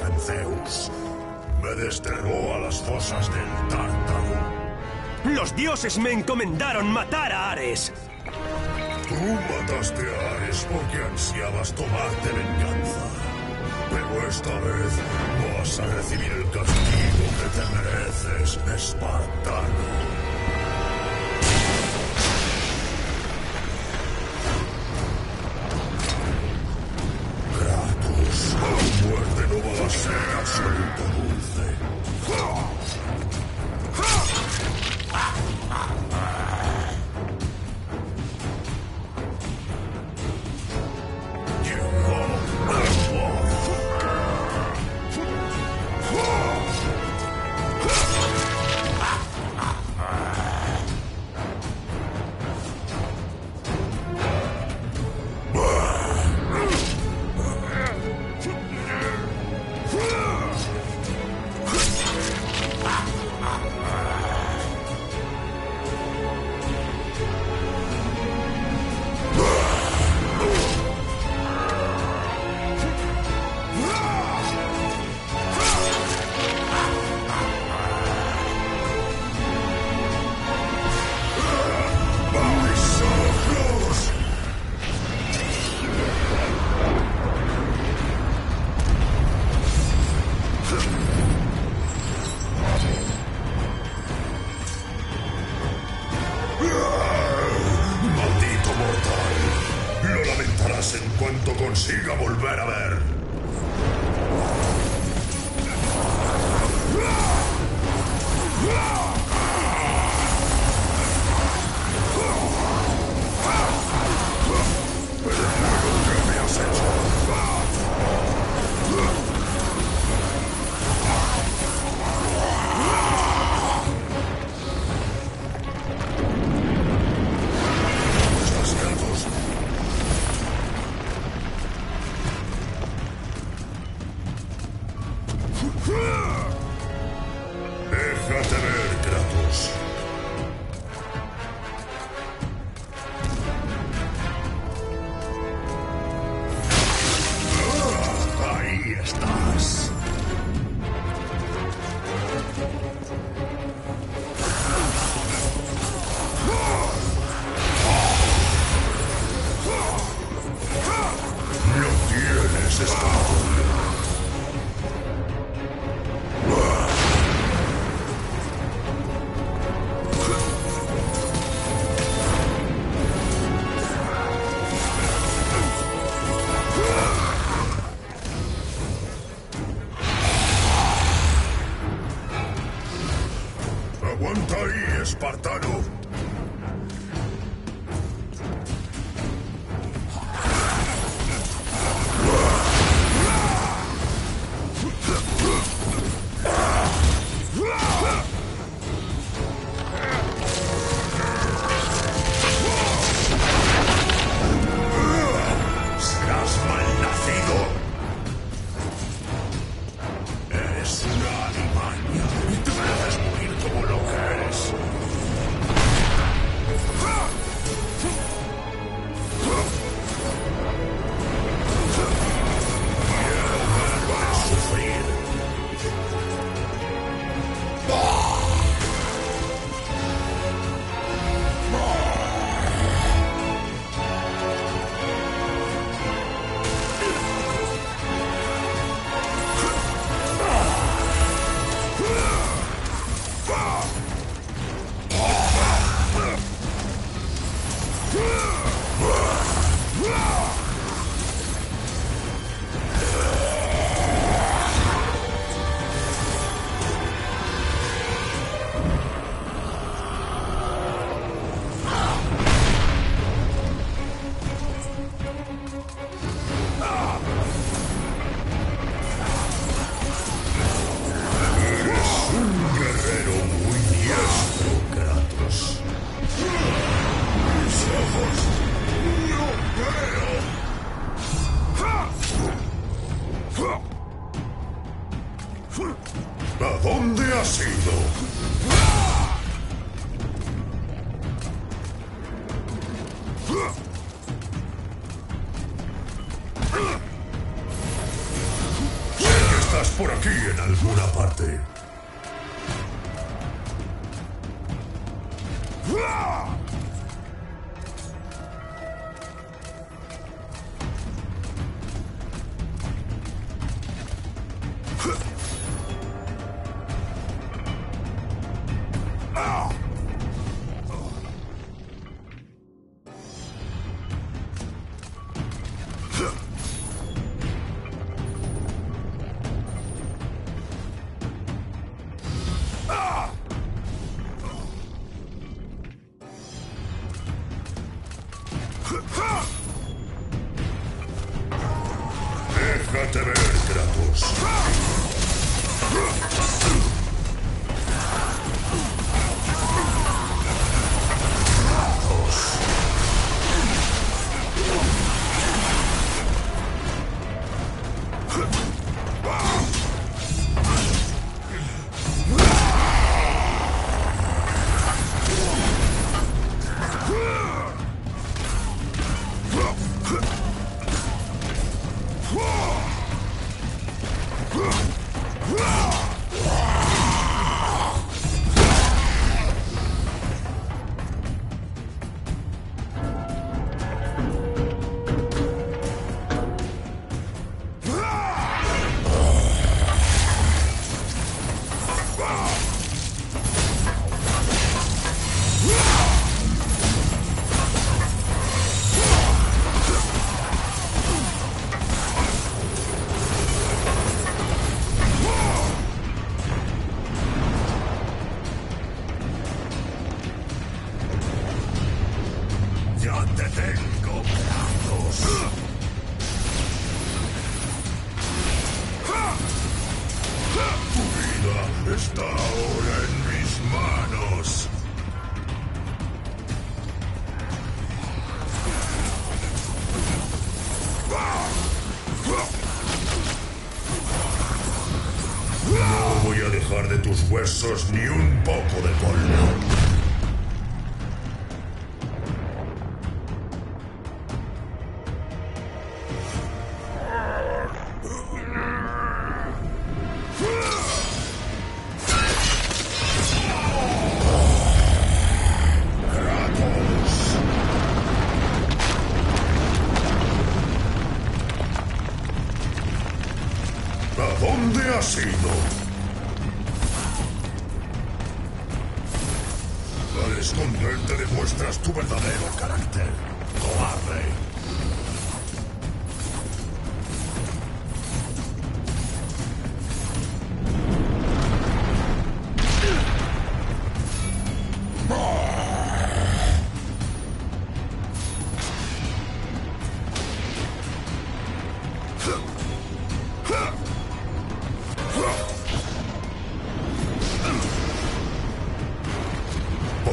en Zeus. Me desterró a las fosas del Tártaro. Los dioses me encomendaron matar a Ares. Tú mataste a Ares porque ansiabas tomarte venganza. Pero Esta vez vas a recibir el castigo que te mereces, espartano.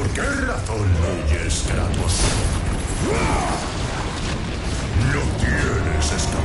¿Por qué razón huyes, Kratos? No tienes escapatoria.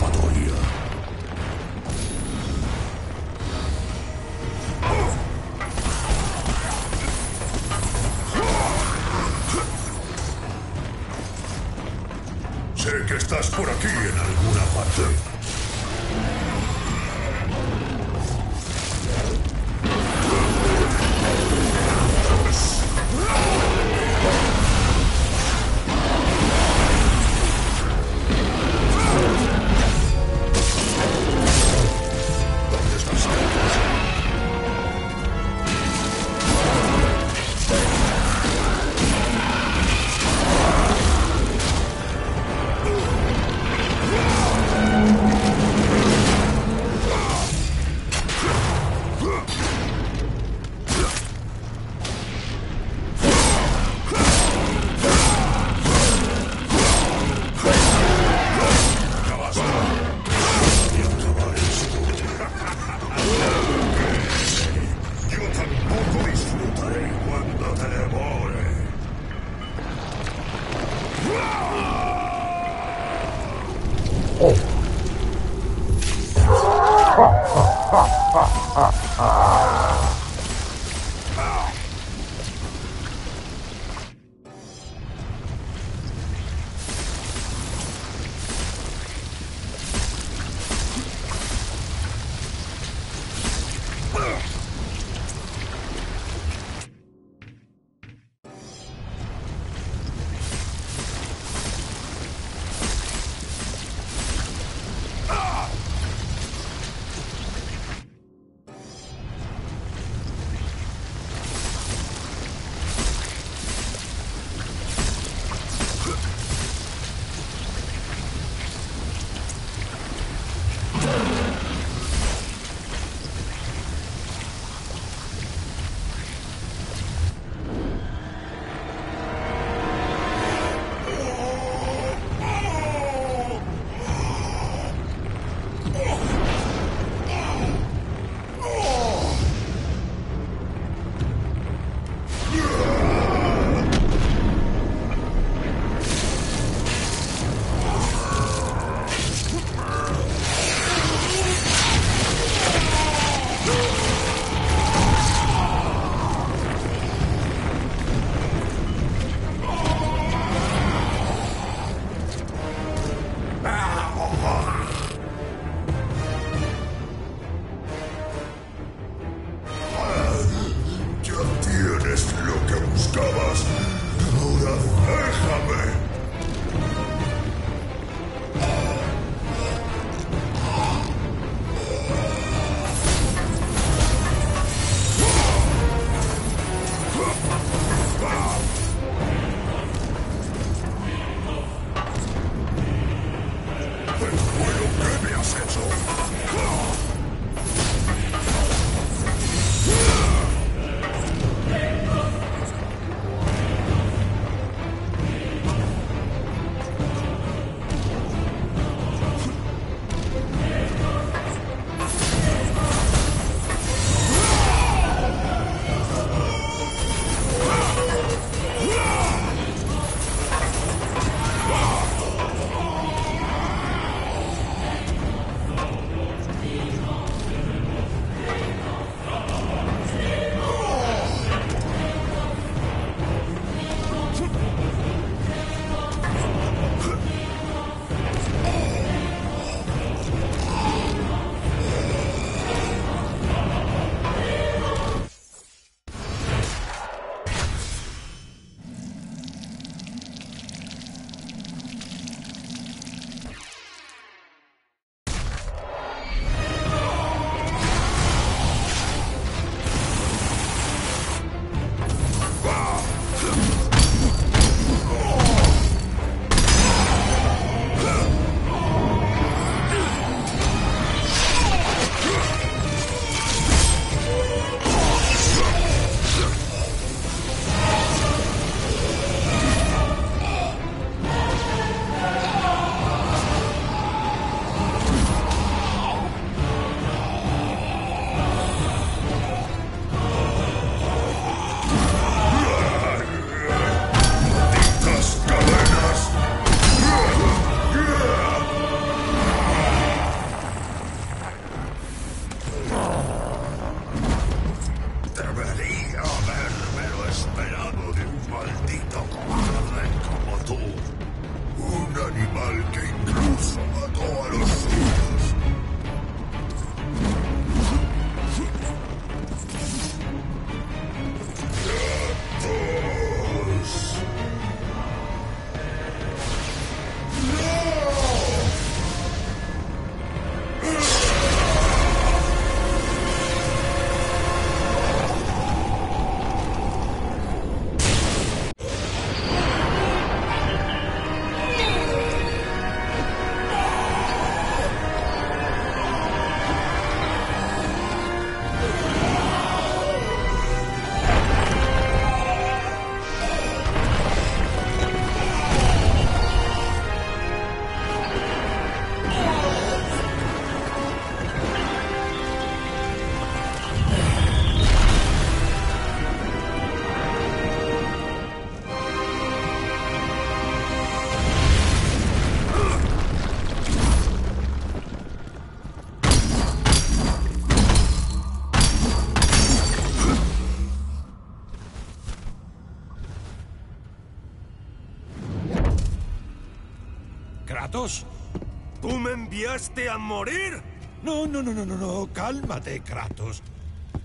¿Tú me enviaste a morir? No, no, no, no, no, no. Cálmate, Kratos.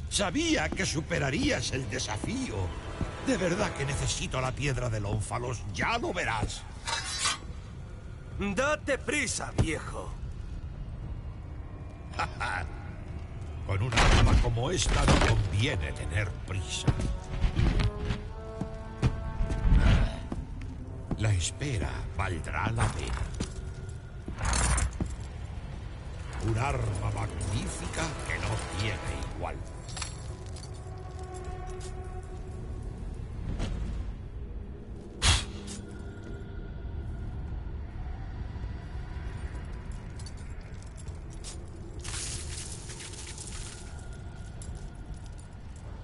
Sabía que superarías el desafío. De verdad que necesito la piedra del ónfalos. Ya lo verás. Date prisa, viejo. Con una arma como esta no conviene tener prisa. La espera valdrá la pena. Un arma magnífica que no tiene igual.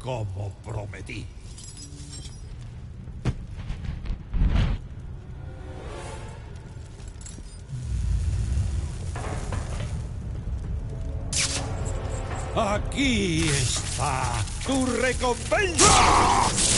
Como prometí. Aquí está tu recompensa.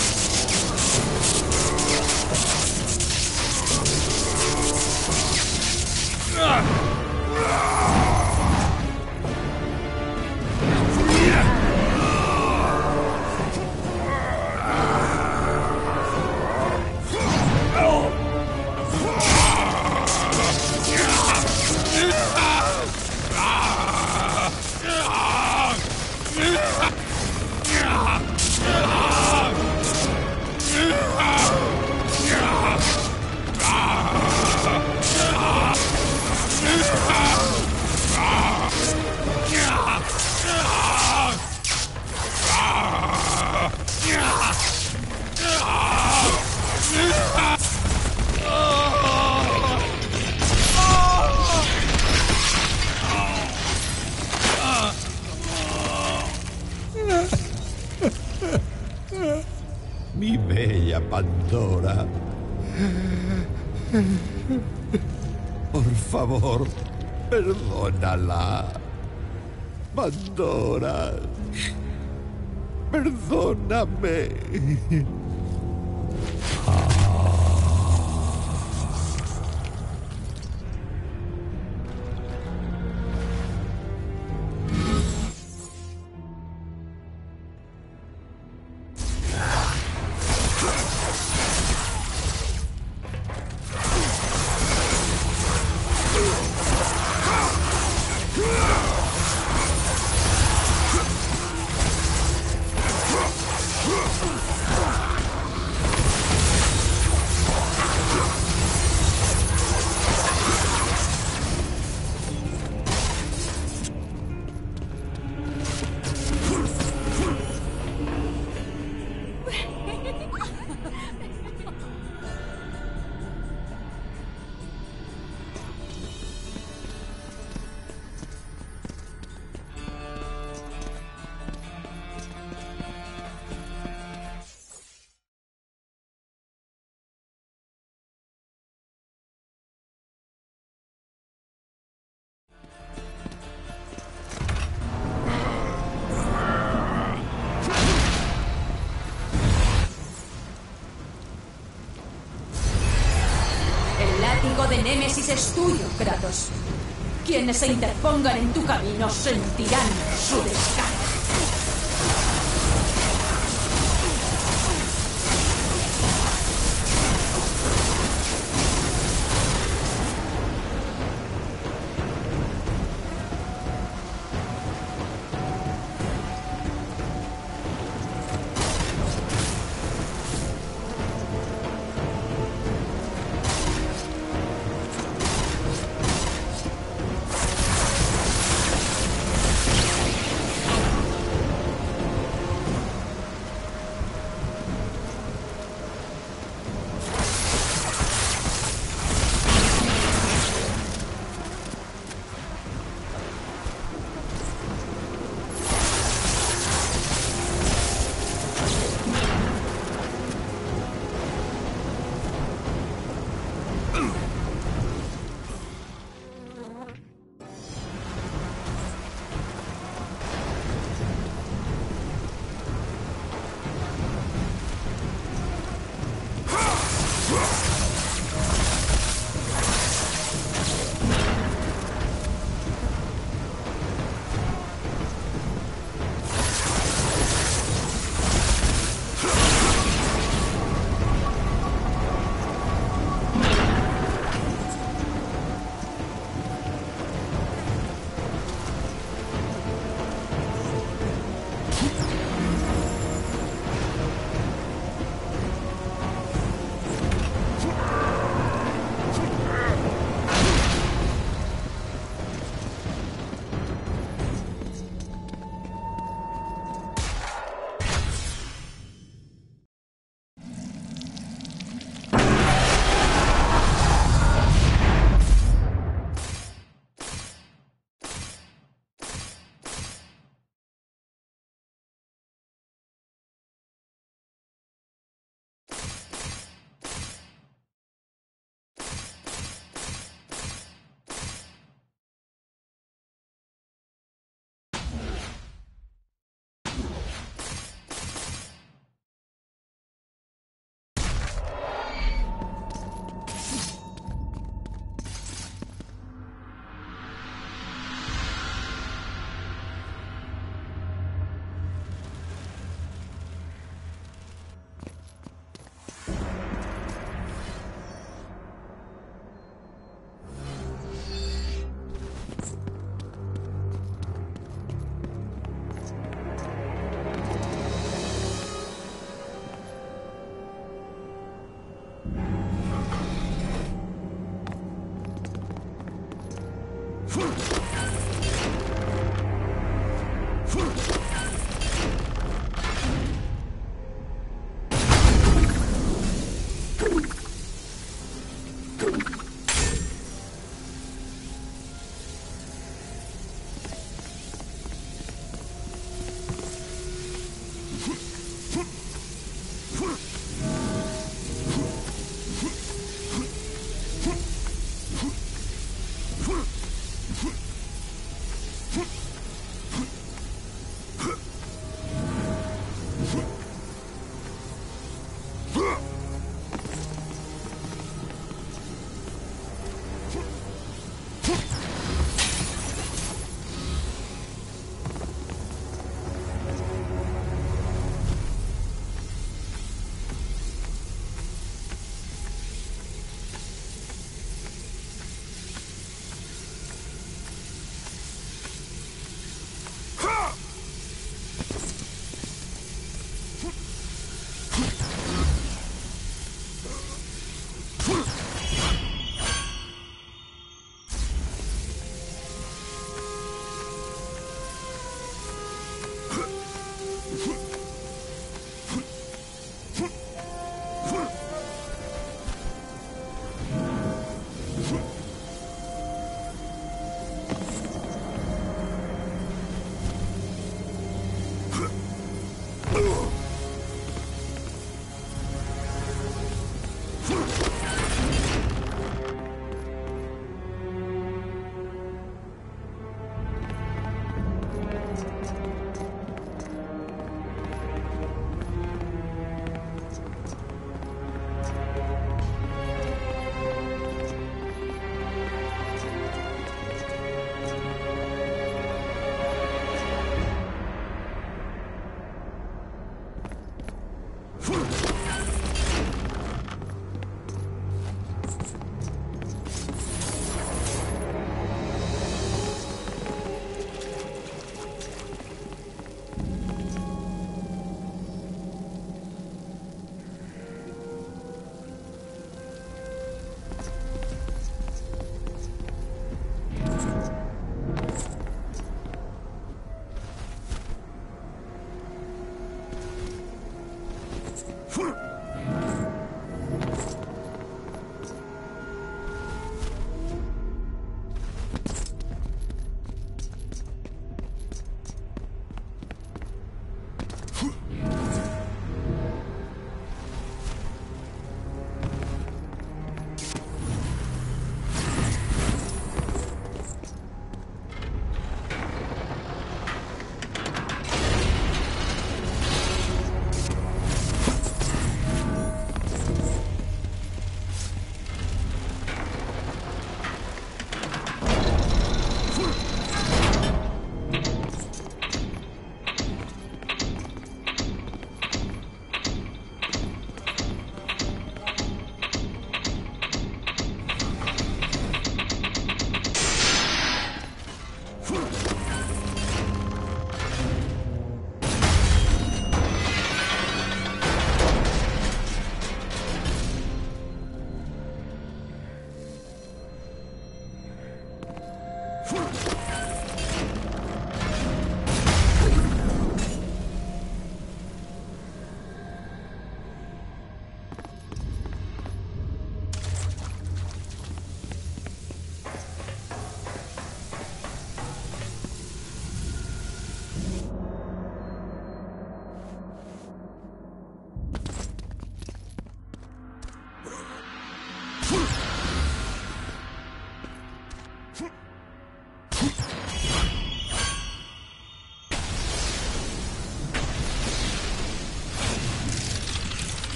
Perdónala. Pandora. Perdóname. Es tuyo, Kratos. Quienes se interpongan en tu camino sentirán su descarga.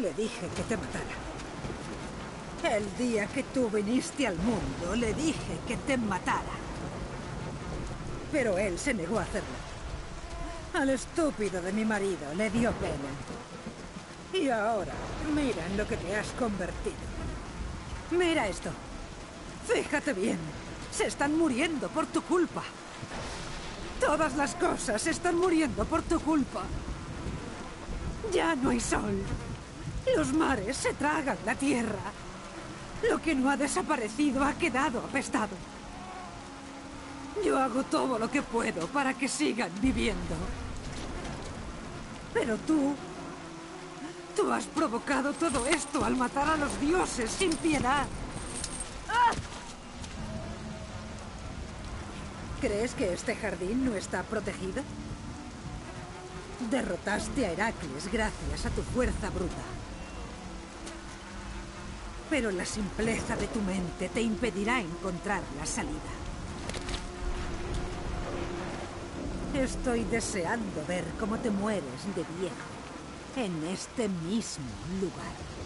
Le dije que te matara. El día que tú viniste al mundo, le dije que te matara. Pero él se negó a hacerlo. Al estúpido de mi marido le dio pena. Y ahora, mira en lo que te has convertido. Mira esto. Fíjate bien. Se están muriendo por tu culpa. Todas las cosas están muriendo por tu culpa. Ya no hay sol. Los mares se tragan la tierra. Lo que no ha desaparecido ha quedado apestado. Yo hago todo lo que puedo para que sigan viviendo. Pero tú... Tú has provocado todo esto al matar a los dioses sin piedad. ¡Ah! ¿Crees que este jardín no está protegido? Derrotaste a Heracles gracias a tu fuerza bruta. Pero la simpleza de tu mente te impedirá encontrar la salida. Estoy deseando ver cómo te mueres de viejo en este mismo lugar.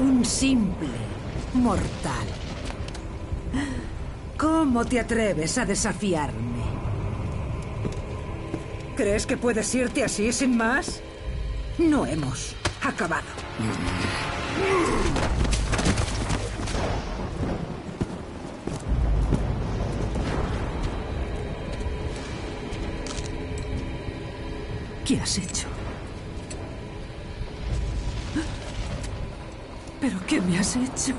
Un simple mortal. ¿Cómo te atreves a desafiarme? ¿Crees que puedes irte así sin más? No hemos acabado. ¿Qué has hecho? Has hecho?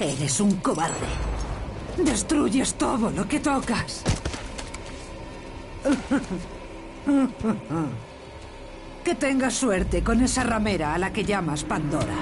Eres un cobarde. Destruyes todo lo que tocas. Que tengas suerte con esa ramera a la que llamas Pandora.